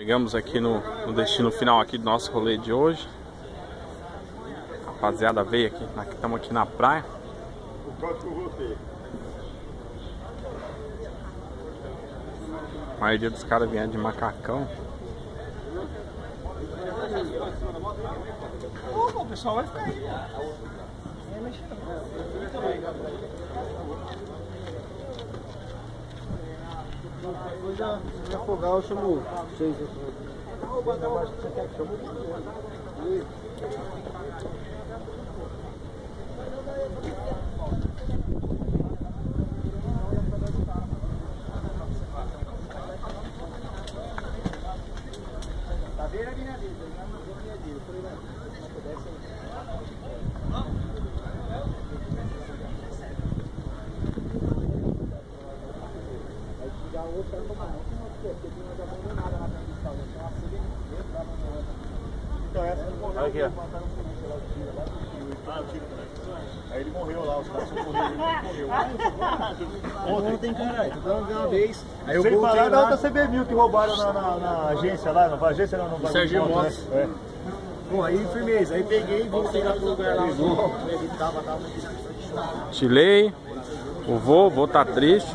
Chegamos aqui no, no, destino final aqui do nosso rolê de hoje. Rapaziada veio aqui, estamos aqui na praia. A maioria dos caras vieram de macacão. o pessoal vai ficar aí. Depois já, já afogar, eu chamo vocês. Tá vendo a minha vida? Eu já mandei a minha vida. Eu falei, se pudesse. outra tomar não, porque tem uma abandonada lá na fiscal, tem uma filha dentro da abandonada. Então essa ele morreu, aqui, ó. mataram um polícia lá, o tiro lá, ah, o tiro Aí ele morreu lá, os caras socorreram, ele morreu. Ontem tem caralho, tô dando uma vez. Aí eu Sem falar da outra CB1000 que roubaram na, na, na agência lá, na agência não, no Sergio Motos. Né? É. Bom, aí firmeza, aí peguei e voltei lá pro lugar lá onde ele tava, tava Chilei, o vô, o vô tá triste.